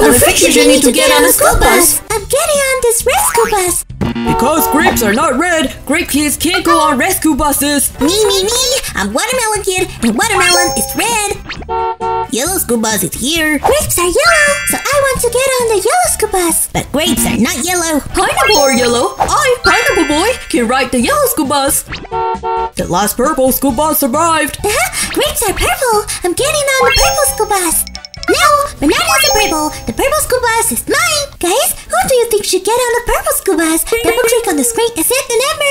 Our fixtures need to get on the school bus. I'm getting on this rescue bus. Because grapes are not red, grape kids can't go on rescue buses. Me, me, me. I'm watermelon kid, and watermelon is red. Yellow school bus is here. Grapes are yellow, so I want to get on the yellow school bus. But grapes are not yellow. Pineapple are yellow. I, Pineapple Boy, can ride the yellow school bus. The last purple school bus survived. Uh-huh. Grapes are purple. I'm getting on purple. The purple school bus is mine. Guys, who do you think should get on the purple school bus? Double click on the screen and set the number.